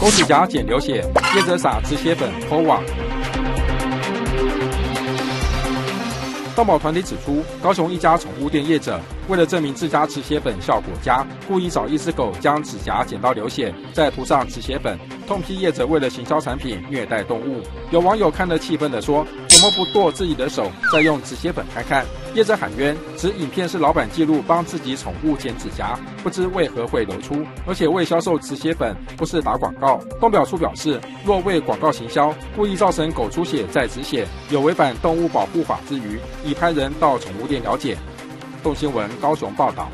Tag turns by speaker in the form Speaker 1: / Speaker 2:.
Speaker 1: 狗指甲剪流血，业者撒止血粉脱网。动保团体指出，高雄一家宠物店业者为了证明自家止血粉效果佳，故意找一只狗将指甲剪到流血，再涂上止血粉，痛批业者为了行销产品虐待动物。有网友看了气愤地说：“么不剁自己的手，再用止血粉看看？”业者喊冤，指影片是老板记录帮自己宠物剪指甲，不知为何会流出，而且未销售止血粉，不是打广告。动表处表示，若为广告行销，故意造成狗出血再止血，有违反动物保护法之余。已派人到宠物店了解。动新闻高雄报道。